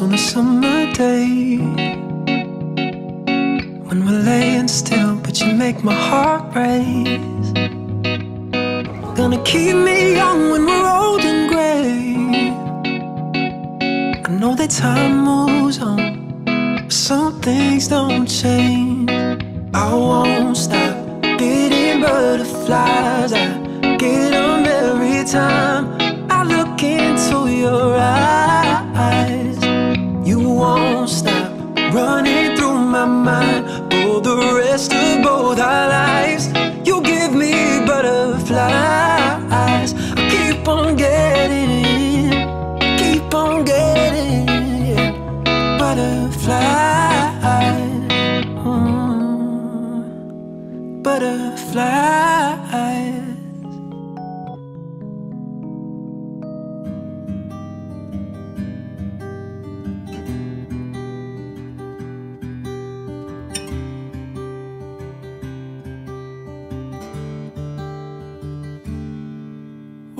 on a summer day. When we're laying still, but you make my heart race. Gonna keep me young when we're old and gray. I know that time moves on, but some things don't change. I won't stop getting butterflies. I get them every time I look into your eyes. Mind for the rest of both our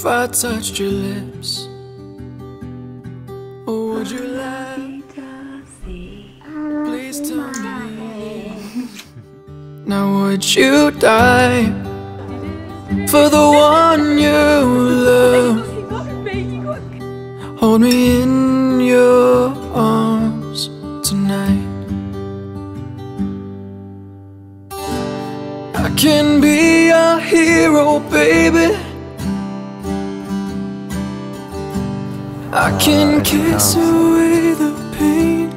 If I touched your lips, or would you laugh? Please tell me. Now would you die for the one you love? Hold me in your arms tonight. I can be a hero, baby. I can kiss away the pain.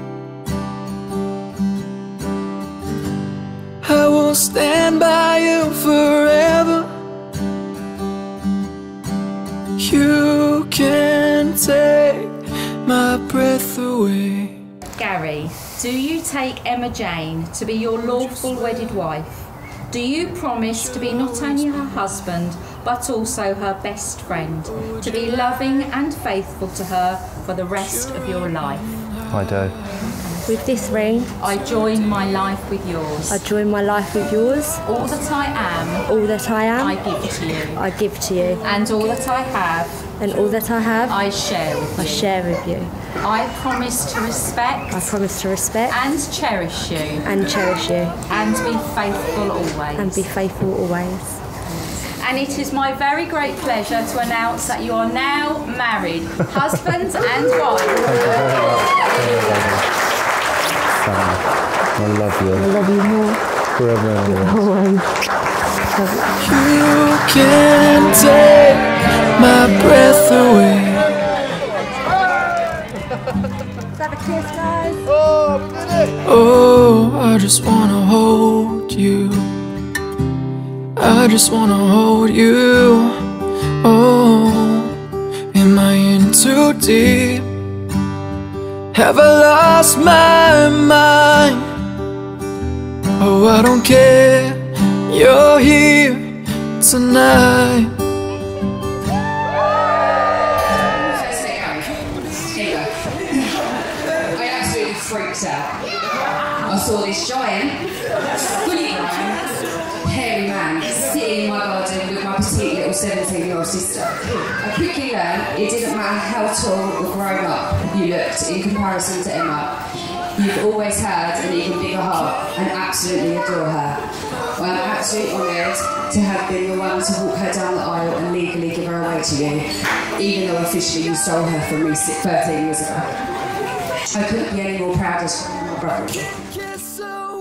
I will stand by you forever. You can take my breath away. Gary, do you take Emma Jane to be your lawful wedded wife? Do you promise to be not only her husband, but also her best friend, to be loving and faithful to her for the rest of your life? I do. With this ring, I join my life with yours. I join my life with yours. All that I am, All that I am. I give to you. I give to you, And all that I have, and all that I have, I share with I you. share with you. I promise to respect I promise to respect and cherish you and cherish you, and be faithful always. and be faithful always. And it is my very great pleasure to announce that you are now married, husband and wife. I love you. I love you more. Forever and ever. Always. You can take my breath away. Have a kiss, guys. Oh, I just wanna hold you. I just wanna hold you. Oh, am I in too deep? Have I lost my mind? Oh, I don't care. You're here tonight. I absolutely freaked out. I saw this giant, petite little 17 year old sister. I quickly learned it didn't matter how tall or grown up you looked in comparison to Emma. You've always had an even bigger heart and absolutely adore her. I'm absolutely honoured to have been the one to walk her down the aisle and legally give her away to you, even though officially you stole her from me si- 13 years ago. I couldn't be any more proud as my brother.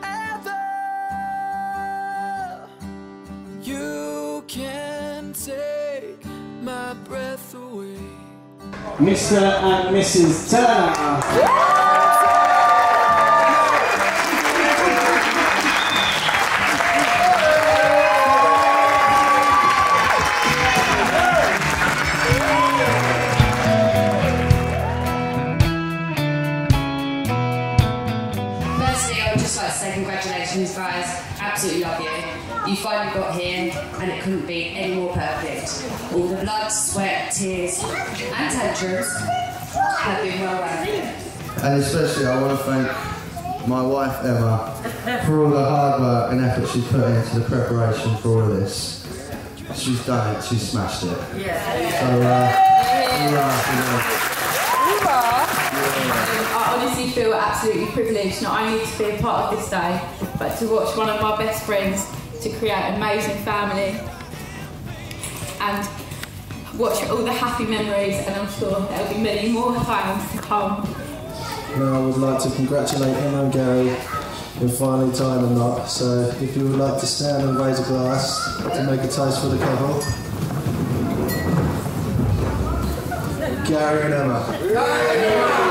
Forever. You can take my breath away. Mr. and Mrs. Turner. Finally got here, and it couldn't be any more perfect. All the blood, sweat, tears, and tantrums have been well worth it. And especially, I want to thank my wife Emma for all the hard work and effort she's put into the preparation for all of this. She's done it, she's smashed it. Yeah. So, uh, hurrah for I honestly feel absolutely privileged not only to be a part of this day, but to watch one of my best friends to create an amazing family and watch all the happy memories and I'm sure there'll be many more times to come. Now I would like to congratulate Emma and Gary in finally tying a knot. So if you would like to stand and raise a glass to make a toast for the couple. Gary and Emma.